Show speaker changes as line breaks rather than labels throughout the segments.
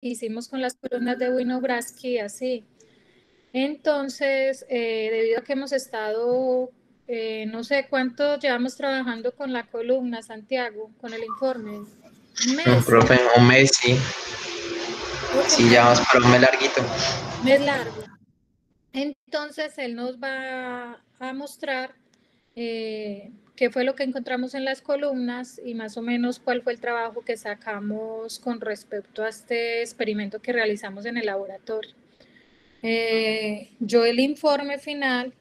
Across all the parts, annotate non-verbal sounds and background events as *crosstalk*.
hicimos con las columnas de Winobraski, así. Entonces, eh, debido a que hemos estado, eh, no sé cuánto llevamos trabajando con la columna, Santiago, con el informe.
Un mes. profe, un mes, sí. Sí, ya vamos para un mes larguito.
Mes largo. Entonces, él nos va a mostrar eh, qué fue lo que encontramos en las columnas y más o menos cuál fue el trabajo que sacamos con respecto a este experimento que realizamos en el laboratorio. Eh, yo el informe final,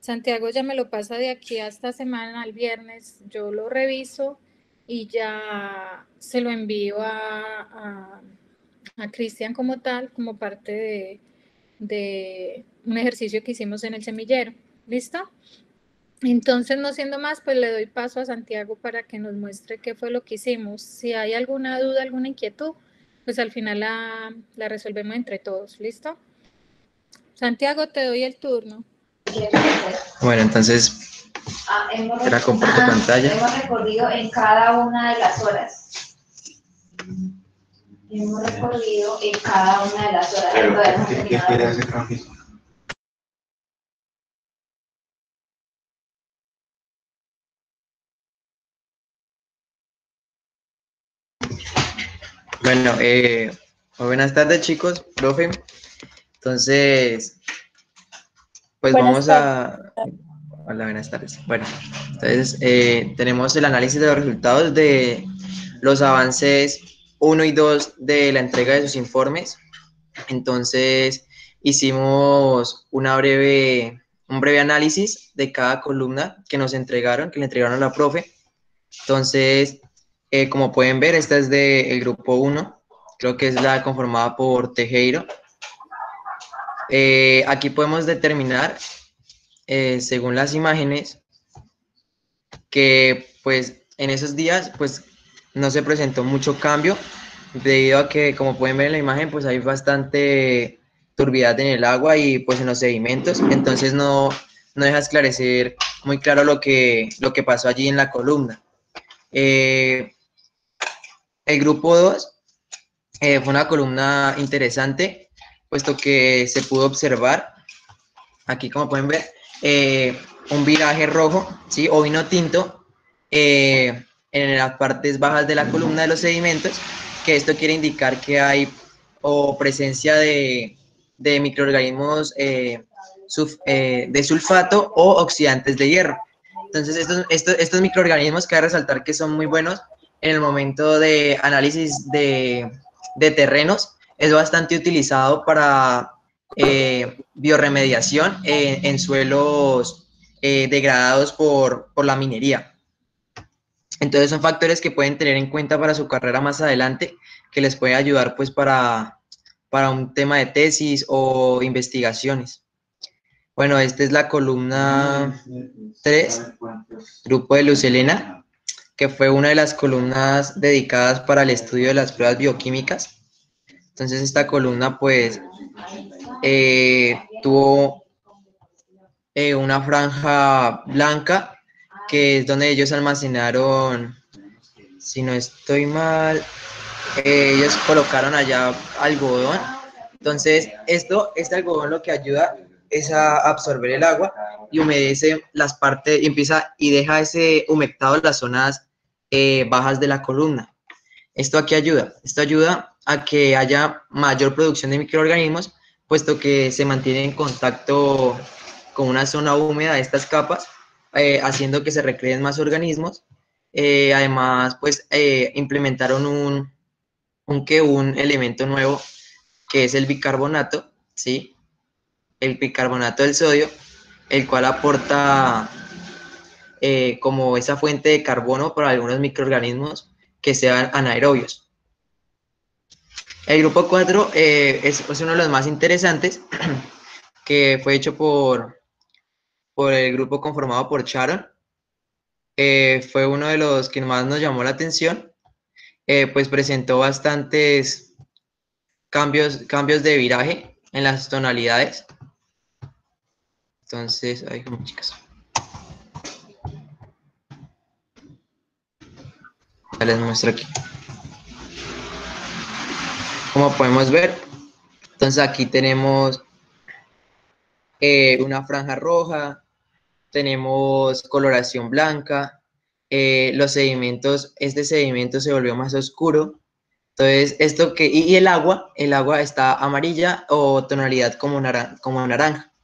Santiago ya me lo pasa de aquí hasta semana, al viernes, yo lo reviso y ya se lo envío a, a, Cristian como tal, como parte de, de un ejercicio que hicimos en el semillero. ¿Listo? Entonces, no siendo más, pues le doy paso a Santiago para que nos muestre qué fue lo que hicimos. Si hay alguna duda, alguna inquietud, pues al final la, la resolvemos entre todos. ¿Listo? Santiago, te doy el turno.
Bueno, entonces, ah,
te la comparto pantalla. Hemos recorrido en cada una de las horas. Hemos recorrido en cada una de las horas. ¿qué, ¿qué
Bueno, eh, buenas tardes chicos, profe. Entonces, pues vamos a... Hola, buenas tardes. Bueno, entonces eh, tenemos el análisis de los resultados de los avances 1 y 2 de la entrega de sus informes. Entonces, hicimos una breve, un breve análisis de cada columna que nos entregaron, que le entregaron a la profe. Entonces, eh, como pueden ver, esta es del grupo 1, creo que es la conformada por Tejero. Eh, aquí podemos determinar, eh, según las imágenes, que pues en esos días pues no se presentó mucho cambio, debido a que como pueden ver en la imagen pues hay bastante turbidez en el agua y pues en los sedimentos, entonces no, no deja esclarecer muy claro lo que, lo que pasó allí en la columna. El grupo 2 eh, fue una columna interesante, puesto que se pudo observar, aquí como pueden ver, eh, un viraje rojo, ¿sí? O vino tinto eh, en las partes bajas de la columna de los sedimentos, que esto quiere indicar que hay o presencia de, microorganismos de sulfato o oxidantes de hierro. Entonces, estos, microorganismos, cabe resaltar que son muy buenos en el momento de análisis de, terrenos es bastante utilizado para eh, bioremediación en, suelos eh, degradados por, la minería. Entonces son factores que pueden tener en cuenta para su carrera más adelante, que les puede ayudar pues para, para un tema de tesis o investigaciones. Bueno, esta es la columna 3, grupo de Luz Elena que fue una de las columnas dedicadas para el estudio de las pruebas bioquímicas. Entonces esta columna pues eh, tuvo eh, una franja blanca que es donde ellos almacenaron, si no estoy mal, eh, ellos colocaron allá algodón. Entonces esto, este algodón lo que ayuda es a absorber el agua y humedece las partes y empieza y deja ese humectado las zonas eh, bajas de la columna. ¿Esto a qué ayuda? Esto ayuda a que haya mayor producción de microorganismos, puesto que se mantiene en contacto con una zona húmeda de estas capas, eh, haciendo que se recreen más organismos. Eh, además, pues implementaron un, un, que un elemento nuevo, que es el bicarbonato, ¿sí? El bicarbonato del sodio, el cual aporta eh, como esa fuente de carbono para algunos microorganismos que sean anaerobios. El grupo 4 eh, es, uno de los más interesantes, *clears throat* que fue hecho por, por el grupo conformado por Sharon. Eh, fue uno de los que más nos llamó la atención, pues presentó bastantes cambios, cambios de viraje en las tonalidades. Entonces, ahí como chicas. Les muestro aquí. como podemos ver. Entonces aquí tenemos eh, una franja roja, tenemos coloración blanca, eh, los sedimentos, este sedimento se volvió más oscuro, entonces esto que, y, el agua, el agua está amarilla o tonalidad como, naranja.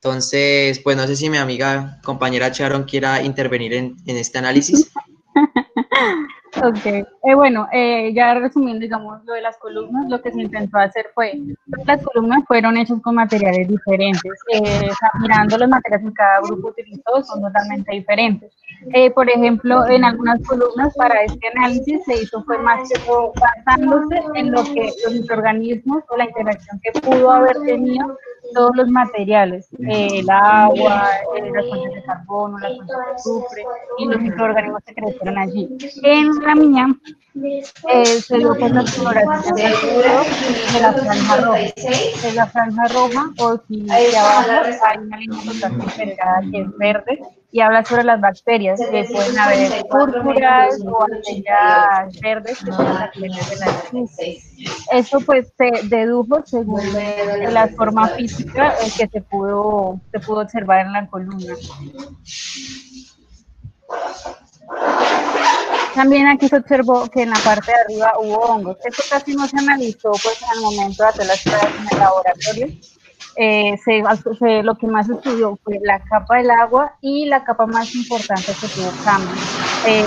Entonces, pues no sé si mi amiga, compañera Sharon quiera intervenir en, en este análisis. *laughs*
Ok, eh, bueno, eh, ya resumiendo, digamos, lo de las columnas, lo que se intentó hacer fue, las columnas fueron hechas con materiales diferentes, eh, mirando los materiales que cada grupo utilizó son totalmente diferentes. por ejemplo, en algunas columnas para este análisis se hizo fue más que basándose en lo que los microorganismos o la interacción que pudo haber tenido todos los materiales, el agua, las fuentes de carbono, las fuentes de azufre y los microorganismos que crecieron allí. En la mía eh, se dio por la exploración de la franja roja. Es la franja roja, o si de abajo hay una delgada que es verde, y habla sobre las bacterias, que pueden haber púrpuras o bacterias verdes, que son las de la Eso pues se dedujo según la forma física que se pudo, se pudo observar en la columna. También aquí se observó que en la parte de arriba hubo hongos. Esto casi no se analizó pues en el momento de hacer las pruebas en el laboratorio. Eh, se, lo que más estudió fue la capa del agua y la capa más importante que tuvo cambio. Eh,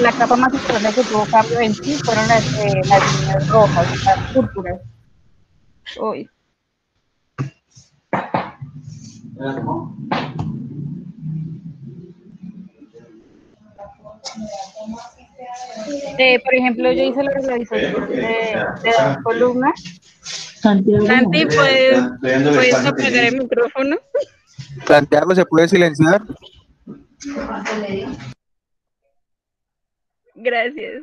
la capa más importante que tuvo cambio en sí fueron las, eh, las líneas rojas, las púrpuras. Uy. Eh, por ejemplo, yo hice la realización de, las columnas. Santi, ¿puedes, ¿puedes apagar el micrófono?
Santiago, ¿se puede silenciar?
Gracias.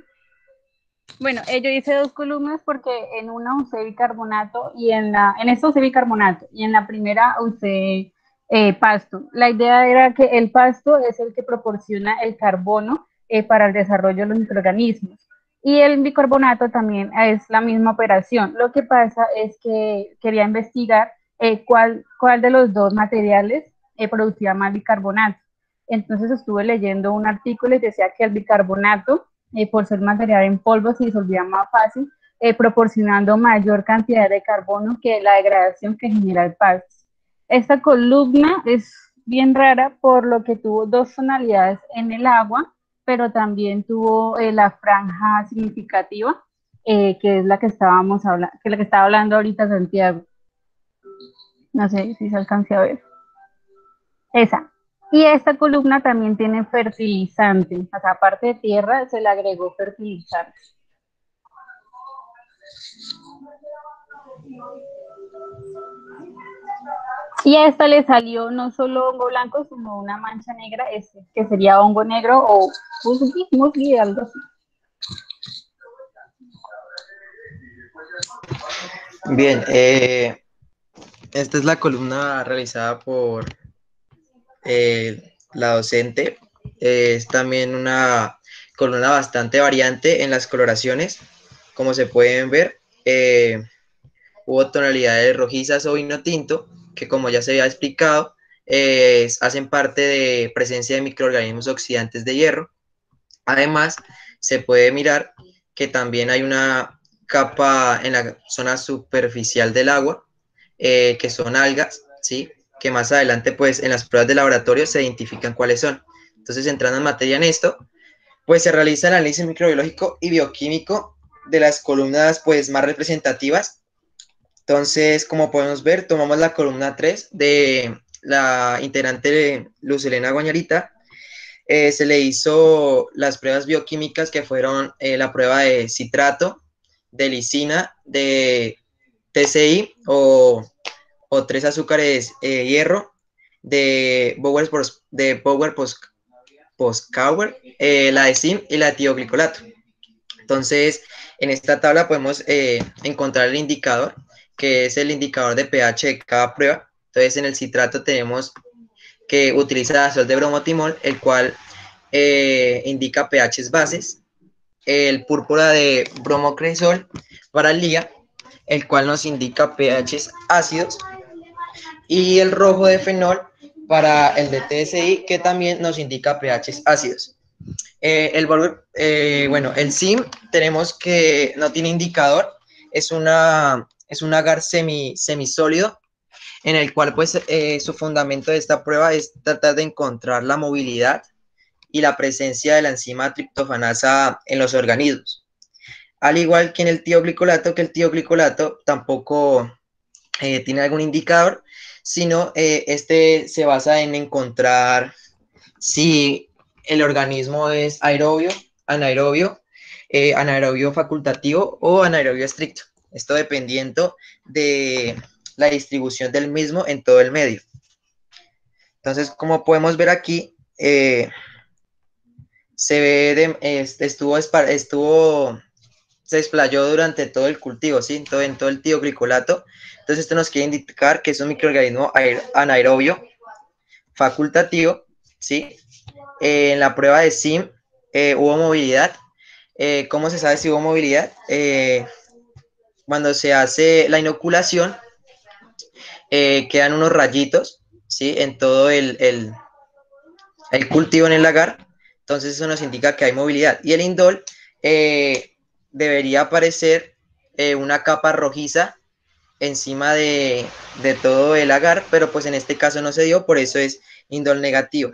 Bueno, eh, yo hice dos columnas porque en una usé bicarbonato y en la, en esta usé bicarbonato y en la primera usé eh, pasto. La idea era que el pasto es el que proporciona el carbono eh, para el desarrollo de los microorganismos. Y el bicarbonato también es la misma operación. Lo que pasa es que quería investigar eh, cuál, cuál de los dos materiales eh, producía más bicarbonato. Entonces estuve leyendo un artículo y decía que el bicarbonato, por ser material en polvo, se disolvía más fácil, proporcionando mayor cantidad de carbono que la degradación que genera el pasto. Esta columna es bien rara por lo que tuvo dos tonalidades en el agua pero también tuvo eh, la franja significativa, eh, que es la que estábamos hablando, que la que estaba hablando ahorita Santiago. No sé si se alcanza a ver. Esa. Y esta columna también tiene fertilizante, o sea, aparte de tierra, se le agregó fertilizante. Y a esta le salió no solo hongo blanco, sino una mancha negra, que sería hongo negro o musli, algo así.
Bien, eh, esta es la columna realizada por eh, la docente. es también una columna bastante variante en las coloraciones. Como se pueden ver, eh, hubo tonalidades rojizas o vino tinto, que como ya se había explicado, hacen parte de presencia de microorganismos oxidantes de hierro. Además, se puede mirar que también hay una capa en la zona superficial del agua, eh, que son algas, ¿sí? que más adelante, pues, en las pruebas de laboratorio se identifican cuáles son. Entonces, entrando en materia en esto, pues se realiza el análisis microbiológico y bioquímico de las columnas, pues, más representativas entonces, como podemos ver, tomamos la columna 3 de la integrante Luz Elena Guañarita. Eh, se le hizo las pruebas bioquímicas que fueron eh, la prueba de citrato, de lisina, de TCI o, tres azúcares eh, hierro, de Power, de Power Post, la de zinc y la de tioglicolato. Entonces, en esta tabla podemos encontrar el indicador que es el indicador de pH de cada prueba. Entonces, en el citrato tenemos que utiliza sol de bromotimol, el cual eh, indica pHs bases. El púrpura de bromocresol para el día el cual nos indica pHs ácidos, y el rojo de fenol para el de TSI, que también nos indica pHs ácidos. Eh, el eh, bueno, el SIM tenemos que no tiene indicador, es, una, es un agar semi, semisólido, en el cual pues eh, su fundamento de esta prueba es tratar de encontrar la movilidad y la presencia de la enzima triptofanasa en los organismos. Al igual que en el tioglicolato, que el tioglicolato tampoco tiene algún indicador, sino este se basa en encontrar si el organismo es aerobio, anaerobio, eh, anaerobio facultativo o anaerobio estricto. Esto dependiendo de la distribución del mismo en todo el medio. Entonces, como podemos ver aquí, eh, se ve, de, estuvo, estuvo, se desplayó durante todo el cultivo, ¿sí? En todo, en todo el. Entonces, esto nos quiere indicar que es un microorganismo anaerobio facultativo, ¿sí? Eh, en la prueba de SIM eh, hubo movilidad. ¿Cómo se sabe si hubo movilidad? Cuando se hace la inoculación, quedan unos rayitos, ¿sí? En todo el, el, el, cultivo en el lagar. Entonces eso nos indica que hay movilidad. Y el indol debería aparecer una capa rojiza encima de, de, todo el agar, pero pues en este caso no se dio, por eso es indol negativo.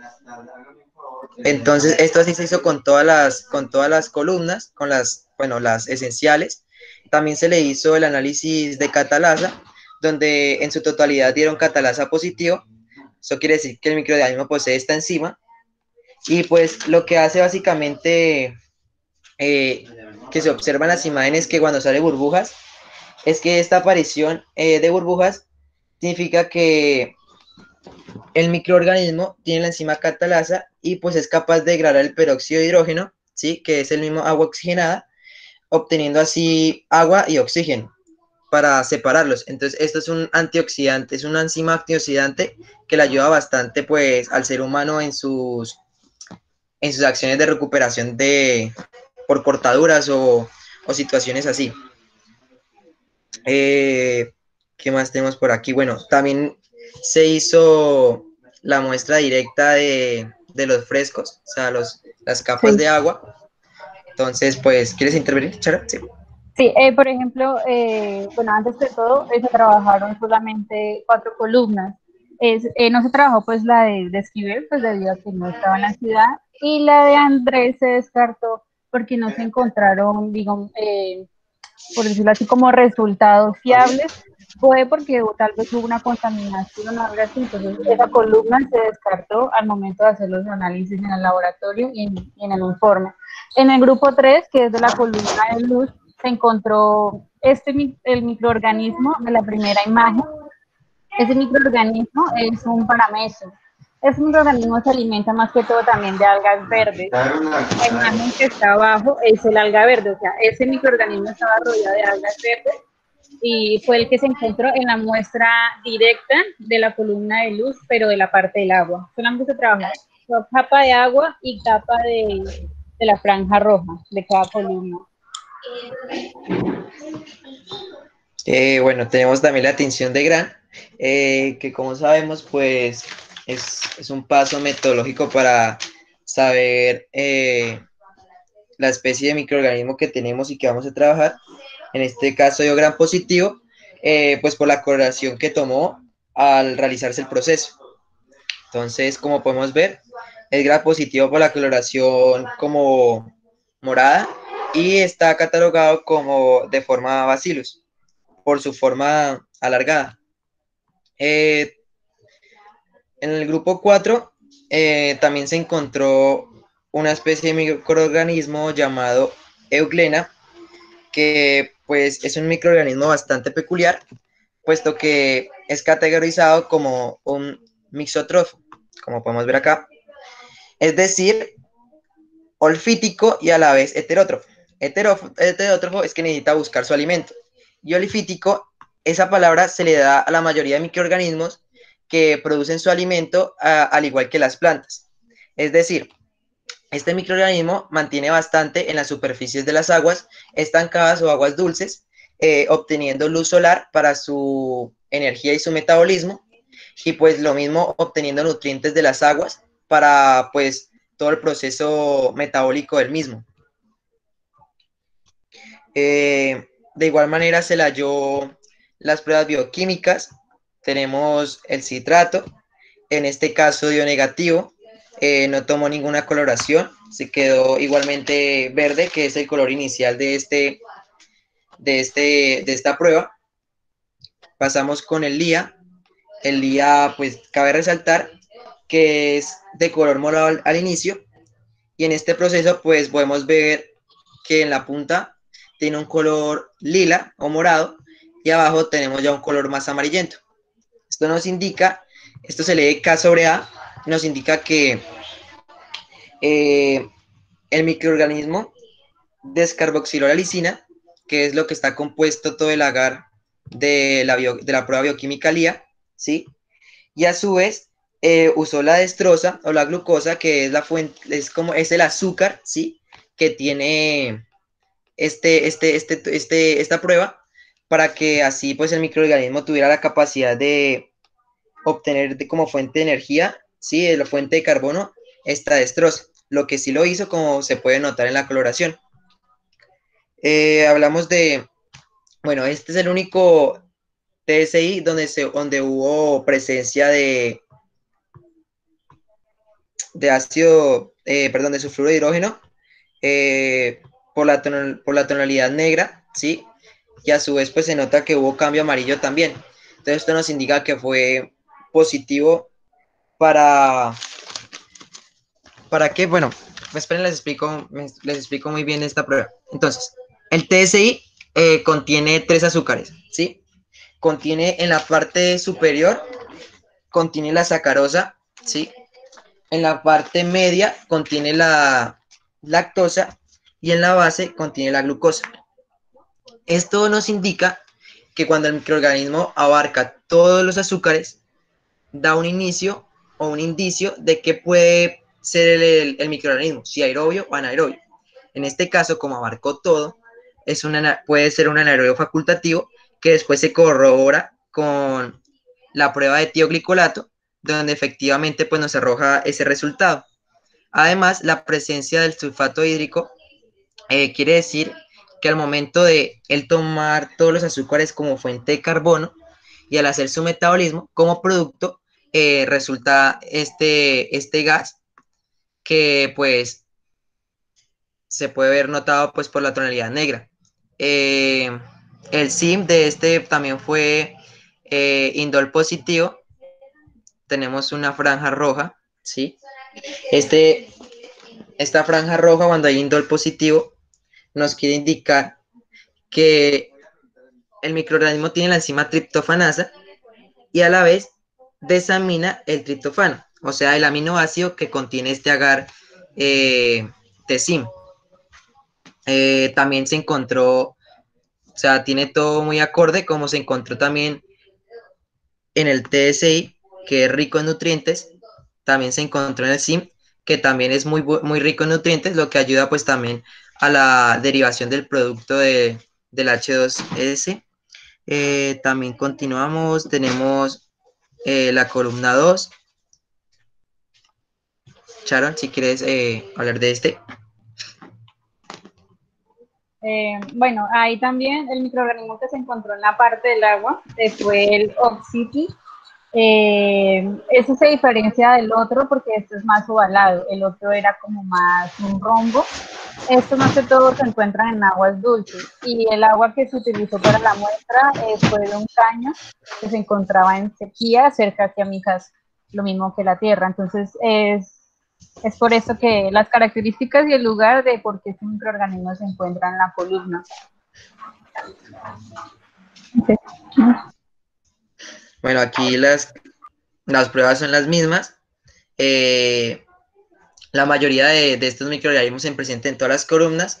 Entonces, esto así se hizo con todas las, con todas las columnas, con las, bueno, las esenciales. También se le hizo el análisis de catalasa, donde en su totalidad dieron catalasa positivo. Eso quiere decir que el microorganismo posee esta enzima. Y pues lo que hace básicamente eh, que se observan las imágenes que cuando sale burbujas, es que esta aparición eh, de burbujas significa que el microorganismo tiene la enzima catalasa y pues es capaz de degradar el peróxido de hidrógeno, ¿sí? que es el mismo agua oxigenada, obteniendo así agua y oxígeno para separarlos. Entonces, esto es un antioxidante, es una enzima antioxidante que le ayuda bastante pues al ser humano en sus, en sus acciones de recuperación de, por cortaduras o, situaciones así. Eh, ¿Qué más tenemos por aquí? Bueno, también se hizo la muestra directa de, los frescos, o sea, los, las capas de agua. Entonces, pues, ¿quieres intervenir, Chara?
Sí. Sí, eh, por ejemplo, eh, bueno, antes de todo, eh, se trabajaron solamente cuatro columnas. Es, no se trabajó pues la de, de Esquivel, pues debido a que no estaba en la ciudad, y la de Andrés se descartó porque no se encontraron, digo, por decirlo así, como resultados fiables fue porque tal vez hubo una contaminación o algo así, entonces esa columna se descartó al momento de hacer los análisis en el laboratorio y en, el informe. En el grupo 3, que es de la columna de luz, se encontró este, el microorganismo de la primera imagen. Ese microorganismo es un parameso. Ese microorganismo se alimenta más que todo también de algas verdes. La imagen que está abajo es el alga verde, o sea, ese microorganismo estaba rodeado de algas verdes y fue el que se encontró en la muestra directa de la columna de luz, pero de la parte del agua. Solamente se trabaja capa de agua y capa de, de la franja roja de cada columna.
Eh, bueno, tenemos también la tinción de gran, eh, que como sabemos, pues es, es, un paso metodológico para saber eh, la especie de microorganismo que tenemos y que vamos a trabajar en este caso dio gran positivo, eh, pues por la coloración que tomó al realizarse el proceso. Entonces, como podemos ver, es gran positivo por la coloración como morada y está catalogado como de forma bacillus, por su forma alargada. Eh, en el grupo 4 eh, también se encontró una especie de microorganismo llamado Euglena, que pues es un microorganismo bastante peculiar, puesto que es categorizado como un mixotrofo, como podemos ver acá. Es decir, olfítico y a la vez heterótrofo. heterótrofo es que necesita buscar su alimento. Y olfítico, esa palabra se le da a la mayoría de microorganismos que producen su alimento al igual que las plantas. Es decir, este microorganismo mantiene bastante en las superficies de las aguas estancadas o aguas dulces, eh, obteniendo luz solar para su energía y su metabolismo, y pues lo mismo obteniendo nutrientes de las aguas para pues todo el proceso metabólico del mismo. Eh, de igual manera se le halló las pruebas bioquímicas. Tenemos el citrato, en este caso dio negativo, eh, no tomó ninguna coloración, se quedó igualmente verde, que es el color inicial de, este, de, este, de esta prueba. Pasamos con el LIA. El LIA, pues cabe resaltar que es de color morado al, al inicio. Y en este proceso, pues podemos ver que en la punta tiene un color lila o morado y abajo tenemos ya un color más amarillento. Esto nos indica, esto se lee K sobre A, nos indica que eh, el microorganismo descarboxiloralicina, que es lo que está compuesto todo el agar de la, de la prueba bioquímica LIA, ¿sí? Y a su vez eh, usó la destroza o la glucosa, que es la fuente, es como, es el azúcar, ¿sí? Que tiene este, este, este, este, esta prueba para que así pues el microorganismo tuviera la capacidad de obtener como fuente de energía, ¿sí? La fuente de carbono, esta destroza lo que sí lo hizo como se puede notar en la coloración. Eh, hablamos de, bueno, este es el único TSI donde, se, donde hubo presencia de, de ácido, eh, perdón, de sulfuro de hidrógeno eh, por, la por la tonalidad negra, ¿sí? Y a su vez pues se nota que hubo cambio amarillo también. Entonces esto nos indica que fue positivo para ¿Para qué? Bueno, esperen, les explico, les explico muy bien esta prueba. Entonces, el TSI eh, contiene tres azúcares, ¿sí? Contiene en la parte superior, contiene la sacarosa, ¿sí? En la parte media contiene la lactosa y en la base contiene la glucosa. Esto nos indica que cuando el microorganismo abarca todos los azúcares, da un inicio o un indicio de que puede ser el, microorganismo, si aerobio o anaerobio. En este caso, como abarcó todo, es una, puede ser un anaerobio facultativo que después se corrobora con la prueba de tioglicolato, donde efectivamente pues, nos arroja ese resultado. Además, la presencia del sulfato hídrico eh, quiere decir que al momento de él tomar todos los azúcares como fuente de carbono y al hacer su metabolismo como producto, eh, resulta este, este gas que pues se puede ver notado pues por la tonalidad negra. Eh, el SIM de este también fue eh, indol positivo. Tenemos una franja roja, ¿sí? Este, esta franja roja cuando hay indol positivo nos quiere indicar que el microorganismo tiene la enzima triptofanasa y a la vez desamina el triptofano o sea, el aminoácido que contiene este agar eh, TESIM. Eh, también se encontró, o sea, tiene todo muy acorde, como se encontró también en el TSI, que es rico en nutrientes, también se encontró en el SIM, que también es muy, muy rico en nutrientes, lo que ayuda pues también a la derivación del producto de, del H2S. Eh, también continuamos, tenemos la columna 2, Sharon, si quieres eh, hablar de este.
Eh, bueno, ahí también el microorganismo que se encontró en la parte del agua eh, fue el Oxyki. Eh, eso se diferencia del otro porque este es más ovalado, el otro era como más un rombo. Esto más que todo se encuentra en aguas dulces y el agua que se utilizó para la muestra fue de un caño que se encontraba en sequía cerca aquí a mi casa, lo mismo que la tierra. Entonces es es por eso que las características y el lugar de por qué este microorganismo se encuentra en la columna.
Bueno, aquí las, las pruebas son las mismas. Eh, la mayoría de, estos microorganismos se presentan en todas las columnas.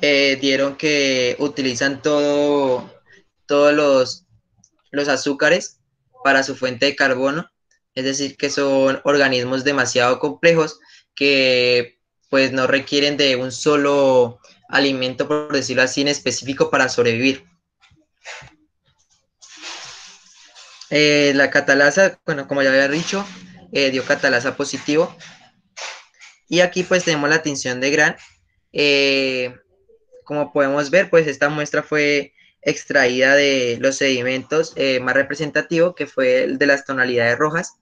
Eh, dieron que utilizan todo, todos los, los azúcares para su fuente de carbono es decir, que son organismos demasiado complejos que pues no requieren de un solo alimento, por decirlo así, en específico para sobrevivir. Eh, la catalasa, bueno, como ya había dicho, eh, dio catalasa positivo. Y aquí pues tenemos la tinción de gran. Eh, como podemos ver, pues esta muestra fue extraída de los sedimentos más representativo, que fue el de las tonalidades rojas.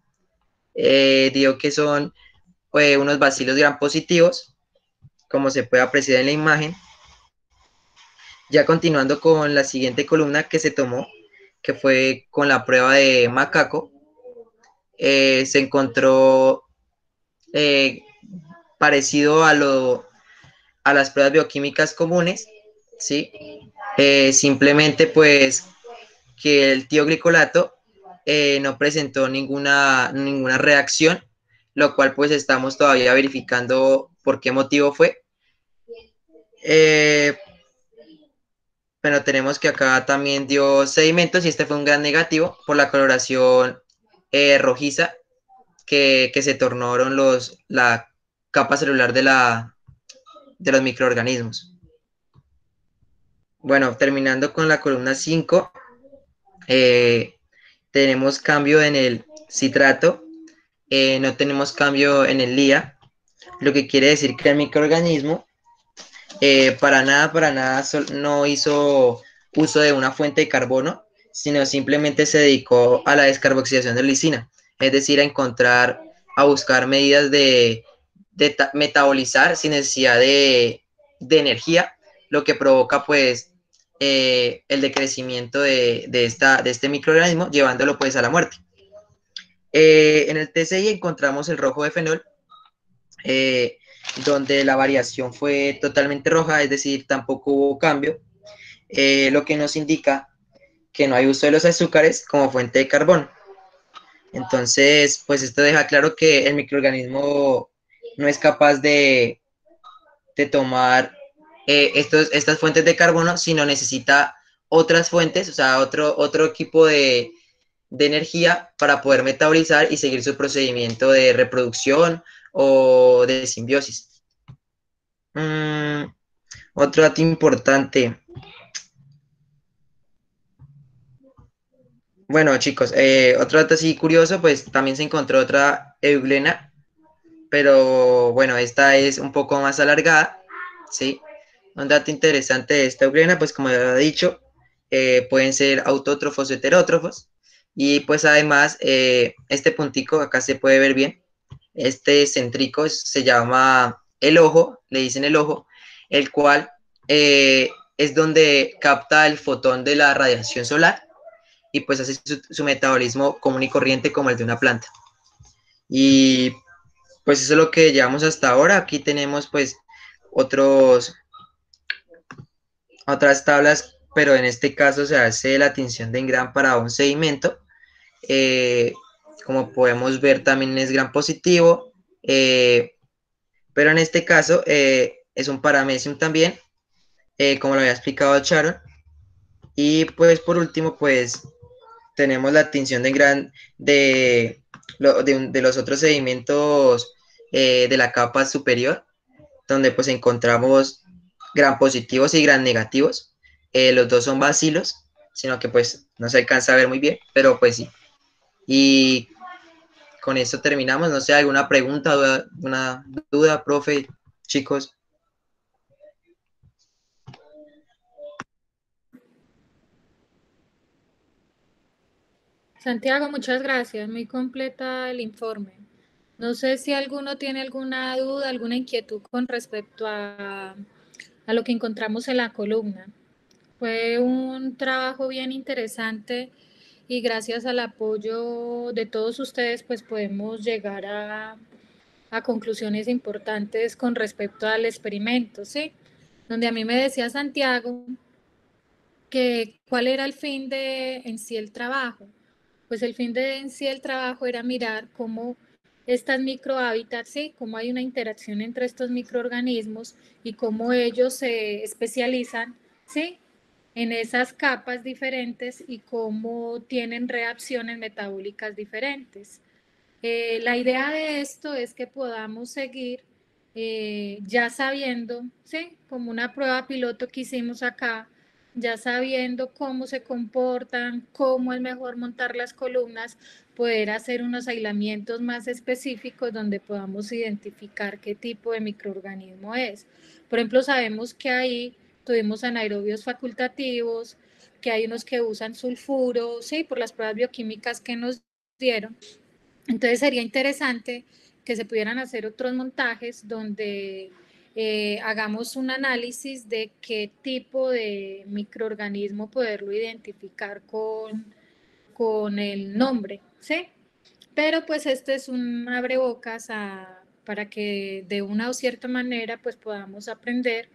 dio que son unos bacilos gran positivos, como se puede apreciar en la imagen. Ya continuando con la siguiente columna que se tomó, que fue con la prueba de macaco, eh, se encontró eh, parecido a, lo, a las pruebas bioquímicas comunes, ¿sí? Eh, simplemente pues que el tioglicolato no presentó ninguna, ninguna reacción, lo cual pues estamos todavía verificando por qué motivo fue. Pero tenemos que acá también dio sedimentos y este fue un gran negativo por la coloración eh, rojiza que, se tornaron los, la capa celular de, la, de los microorganismos. Bueno, terminando con la columna 5, eh, tenemos cambio en el citrato, eh, no tenemos cambio en el LIA, lo que quiere decir que el microorganismo eh, para nada, para nada no hizo uso de una fuente de carbono, sino simplemente se dedicó a la descarboxilación de lisina, es decir, a encontrar, a buscar medidas de, metabolizar sin necesidad de, energía, lo que provoca pues eh, el decrecimiento de, esta, de este microorganismo, llevándolo pues a la muerte. Eh, en el TCI encontramos el rojo de fenol, donde la variación fue totalmente roja, es decir, tampoco hubo cambio, eh, lo que nos indica que no hay uso de los azúcares como fuente de carbón. Entonces, pues esto deja claro que el microorganismo no es capaz de, de tomar eh, estos, estas fuentes de carbono, sino necesita otras fuentes, o sea, otro, otro equipo de, de energía para poder metabolizar y seguir su procedimiento de reproducción o de simbiosis. Mm, otro dato importante. Bueno, chicos, eh, otro dato así curioso, pues también se encontró otra euglena, pero bueno, esta es un poco más alargada, ¿sí? Un dato interesante de esta euglena, pues como ya he dicho, eh, pueden ser autótrofos o heterótrofos, y pues además, eh, este puntico, acá se puede ver bien, este céntrico se llama el ojo, le dicen el ojo, el cual eh, es donde capta el fotón de la radiación solar y pues hace su, metabolismo común y corriente como el de una planta. Y pues eso es lo que llevamos hasta ahora. Aquí tenemos pues otros, otras tablas, pero en este caso se hace la tinción de Engram para un sedimento. Eh, como podemos ver también es gran positivo, eh, pero en este caso eh, es un paramecium también, como lo había explicado Sharon. Y pues por último, pues tenemos la tinción de, gran, de, de, los otros sedimentos de la capa superior, donde pues encontramos gran positivos y gran negativos. los dos son bacilos, sino que pues no se alcanza a ver muy bien, pero pues sí. Y con esto terminamos. No sé, alguna pregunta, alguna duda, profe, chicos.
Santiago, muchas gracias. Muy completa el informe. No sé si alguno tiene alguna duda, alguna inquietud con respecto a, a lo que encontramos en la columna. Fue un trabajo bien interesante y gracias al apoyo de todos ustedes pues podemos llegar a, conclusiones importantes con respecto al experimento, ¿sí? Donde a mí me decía Santiago que cuál era el fin de en sí el trabajo. Pues el fin de en sí el trabajo era mirar cómo estas microhábitats, ¿sí? Cómo hay una interacción entre estos microorganismos y cómo ellos se especializan, ¿sí? en esas capas diferentes y cómo tienen reacciones metabólicas diferentes. Eh, la idea de esto es que podamos seguir eh, ya sabiendo, ¿sí? como una prueba piloto que hicimos acá, ya sabiendo cómo se comportan, cómo es mejor montar las columnas, poder hacer unos aislamientos más específicos donde podamos identificar qué tipo de microorganismo es. Por ejemplo, sabemos que ahí tuvimos anaerobios facultativos, que hay unos que usan sulfuro, sí, por las pruebas bioquímicas que nos dieron. Entonces sería interesante que se pudieran hacer otros montajes donde eh, hagamos un análisis de qué tipo de microorganismo poderlo identificar con, con el nombre, ¿sí? Pero pues este es un abrebocas para que de una o cierta manera pues podamos aprender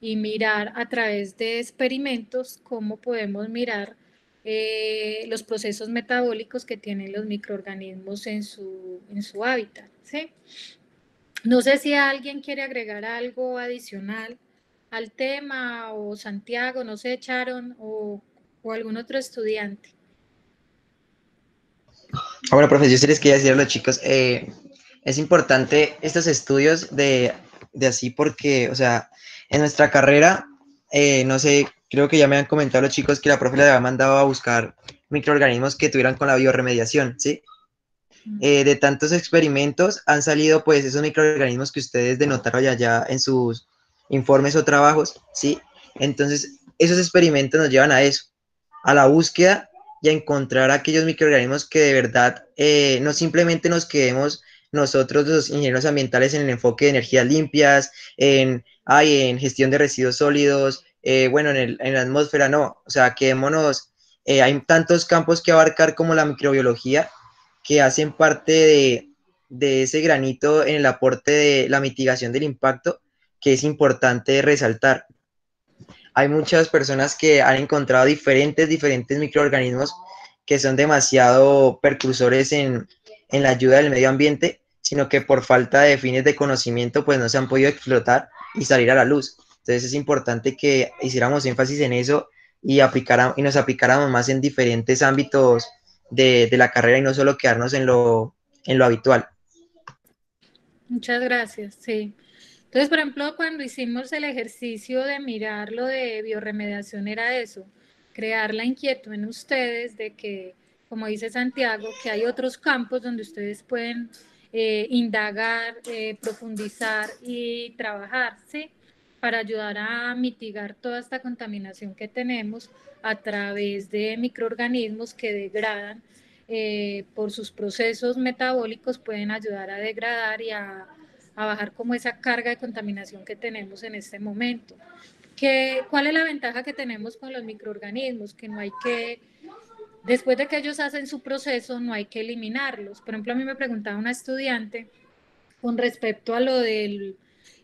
y mirar a través de experimentos cómo podemos mirar eh, los procesos metabólicos que tienen los microorganismos en su, en su hábitat, ¿sí? No sé si alguien quiere agregar algo adicional al tema o Santiago, no sé, Charon o, o algún otro estudiante.
Bueno, profe, yo les quería decir a los chicos, eh, es importante estos estudios de, de, así porque, o sea, en nuestra carrera, eh, no sé, creo que ya me han comentado los chicos que la profe le había mandado a buscar microorganismos que tuvieran con la bioremediación, ¿sí? Eh, de tantos experimentos han salido pues esos microorganismos que ustedes denotaron ya, en sus informes o trabajos, ¿sí? Entonces, esos experimentos nos llevan a eso, a la búsqueda y a encontrar aquellos microorganismos que de verdad eh, no simplemente nos quedemos nosotros los ingenieros ambientales en el enfoque de energías limpias, en, en gestión de residuos sólidos, eh, bueno, en, en, la atmósfera no, o sea, quedémonos, hay tantos campos que abarcar como la microbiología que hacen parte de, ese granito en el aporte de la mitigación del impacto que es importante resaltar. Hay muchas personas que han encontrado diferentes, diferentes microorganismos que son demasiado percursores en, en la ayuda del medio ambiente, sino que por falta de fines de conocimiento pues no se han podido explotar y salir a la luz. Entonces es importante que hiciéramos énfasis en eso y, y nos aplicáramos más en diferentes ámbitos de, la carrera y no solo quedarnos en lo, en lo habitual.
Muchas gracias, sí. Entonces, por ejemplo, cuando hicimos el ejercicio de mirar lo de bioremediación era eso, crear la inquietud en ustedes de que, como dice Santiago, que hay otros campos donde ustedes pueden eh, indagar, eh, profundizar y trabajar, ¿sí? Para ayudar a mitigar toda esta contaminación que tenemos a través de microorganismos que degradan eh, por sus procesos metabólicos, pueden ayudar a degradar y a, bajar como esa carga de contaminación que tenemos en este momento. ¿Qué, ¿Cuál es la ventaja que tenemos con los microorganismos? Que no hay que, después de que ellos hacen su proceso, no hay que eliminarlos. Por ejemplo, a mí me preguntaba una estudiante con respecto a lo del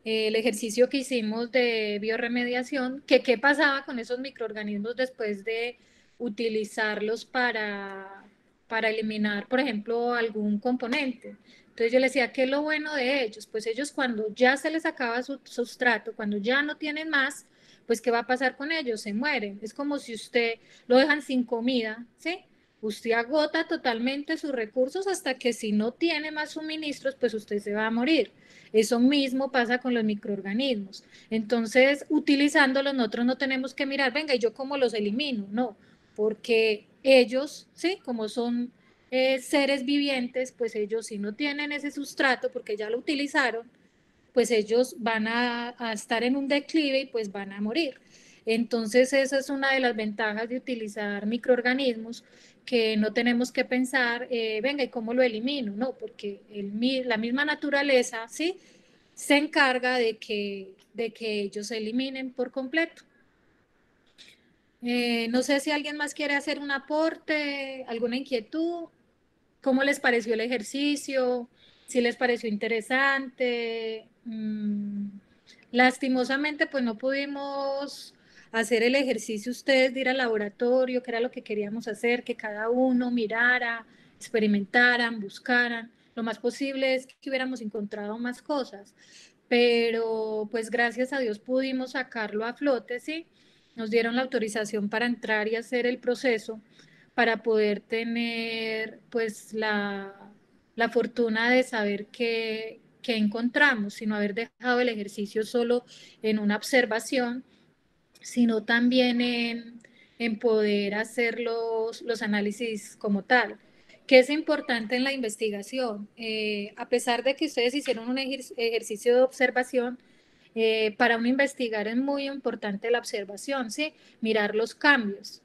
el ejercicio que hicimos de bioremediación, que qué pasaba con esos microorganismos después de utilizarlos para, para eliminar, por ejemplo, algún componente. Entonces yo le decía, ¿qué es lo bueno de ellos? Pues ellos cuando ya se les acaba su sustrato, cuando ya no tienen más, pues ¿qué va a pasar con ellos? Se mueren. Es como si usted lo dejan sin comida, ¿sí? Usted agota totalmente sus recursos hasta que si no tiene más suministros, pues usted se va a morir. Eso mismo pasa con los microorganismos. Entonces, utilizándolos, nosotros no tenemos que mirar, venga, ¿y yo cómo los elimino? No, porque ellos, ¿sí? Como son eh, seres vivientes, pues ellos si no tienen ese sustrato, porque ya lo utilizaron, pues ellos van a, estar en un declive y pues van a morir. Entonces, esa es una de las ventajas de utilizar microorganismos que no tenemos que pensar, eh, venga, ¿y cómo lo elimino? No, porque la misma naturaleza, ¿sí? Se encarga de que, de que ellos se eliminen por completo. Eh, no sé si alguien más quiere hacer un aporte, alguna inquietud. ¿Cómo les pareció el ejercicio? Si les pareció interesante. Mm, lastimosamente, pues no pudimos hacer el ejercicio ustedes de ir al laboratorio, que era lo que queríamos hacer, que cada uno mirara, experimentaran, buscaran. Lo más posible es que hubiéramos encontrado más cosas, pero pues gracias a Dios pudimos sacarlo a flote, ¿sí? Nos dieron la autorización para entrar y hacer el proceso para poder tener pues la, la fortuna de saber qué, qué encontramos, sino haber dejado el ejercicio solo en una observación sino también en, en poder hacer los, los, análisis como tal. ¿Qué es importante en la investigación? Eh, a pesar de que ustedes hicieron un ejercicio de observación, eh, para un investigar es muy importante la observación, ¿sí? Mirar los cambios,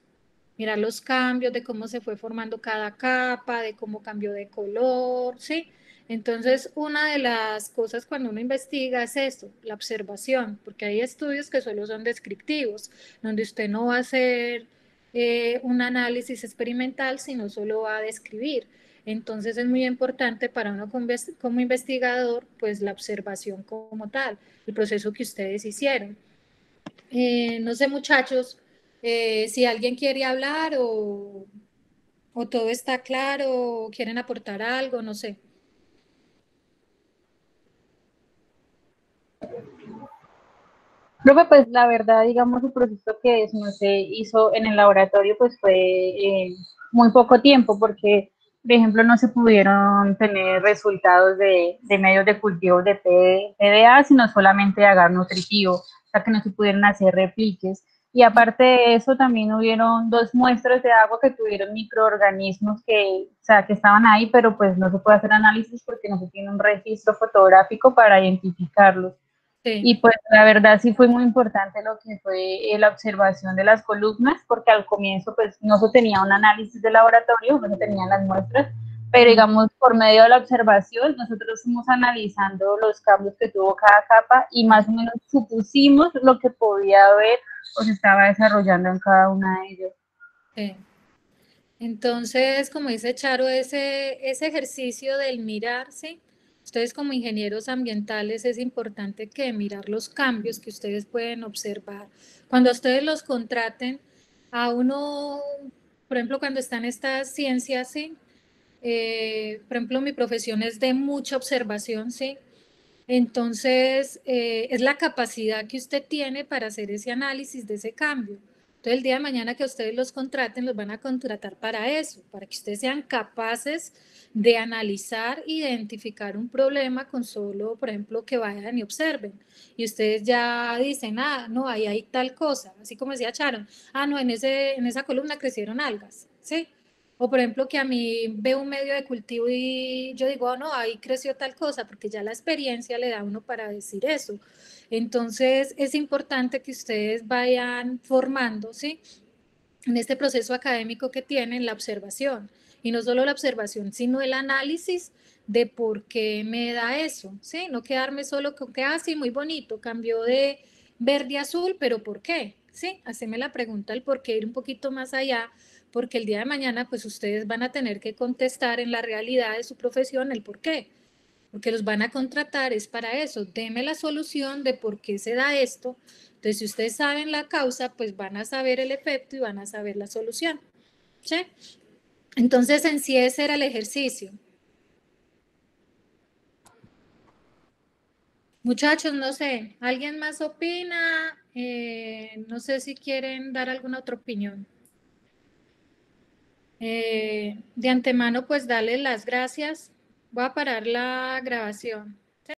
mirar los cambios de cómo se fue formando cada capa, de cómo cambió de color, ¿sí? Entonces, una de las cosas cuando uno investiga es esto, la observación, porque hay estudios que solo son descriptivos, donde usted no va a hacer eh, un análisis experimental, sino solo va a describir. Entonces es muy importante para uno como investigador, pues la observación como tal, el proceso que ustedes hicieron. Eh, no sé, muchachos, eh, si alguien quiere hablar o, o todo está claro, o quieren aportar algo, no sé.
Profe, pues la verdad, digamos, el proceso que se hizo en el laboratorio, pues fue eh, muy poco tiempo, porque por ejemplo, no se pudieron tener resultados de, medios de cultivo de PDA, sino solamente de agar nutritivo, o que no se pudieron hacer repliques. Y aparte de eso, también hubieron dos muestras de agua que tuvieron microorganismos que, o sea, que estaban ahí, pero pues no se puede hacer análisis porque no se tiene un registro fotográfico para identificarlos. Y pues la verdad sí fue muy importante lo que fue eh, la observación de las columnas, porque al comienzo pues no se tenía un análisis de laboratorio, no se tenían las muestras, pero digamos por medio de la observación nosotros fuimos analizando los cambios que tuvo cada capa y más o menos supusimos lo que podía haber o se estaba desarrollando en cada una de ellas. Sí.
Entonces, como dice Charo, ese, ese ejercicio del mirarse, Ustedes como ingenieros ambientales es importante que mirar los cambios que ustedes pueden observar. Cuando ustedes los contraten, a uno, por ejemplo, cuando están estas ciencias, ¿sí? Eh, por ejemplo, mi profesión es de mucha observación, ¿sí? Entonces, eh, es la capacidad que usted tiene para hacer ese análisis de ese cambio. Entonces, el día de mañana que ustedes los contraten, los van a contratar para eso, para que ustedes sean capaces de analizar, identificar un problema con solo, por ejemplo, que vayan y observen. Y ustedes ya dicen, ah, no, ahí hay tal cosa, así como decía Charon, ah, no, en, ese, en esa columna crecieron algas, ¿sí? O por ejemplo, que a mí veo un medio de cultivo y yo digo, oh, no, ahí creció tal cosa, porque ya la experiencia le da a uno para decir eso. Entonces, es importante que ustedes vayan formando, ¿sí? En este proceso académico que tienen, la observación. Y no solo la observación, sino el análisis de por qué me da eso, ¿sí? No quedarme solo con que, ah, sí, muy bonito, cambió de verde a azul, pero ¿por qué? Sí, haceme la pregunta el por qué, ir un poquito más allá, porque el día de mañana, pues ustedes van a tener que contestar en la realidad de su profesión el por qué porque los van a contratar, es para eso. Deme la solución de por qué se da esto. Entonces, si ustedes saben la causa, pues van a saber el efecto y van a saber la solución. ¿Sí? Entonces, en sí ese era el ejercicio. Muchachos, no sé, ¿alguien más opina? Eh, no sé si quieren dar alguna otra opinión. Eh, de antemano, pues darles las gracias Voy a parar la grabación.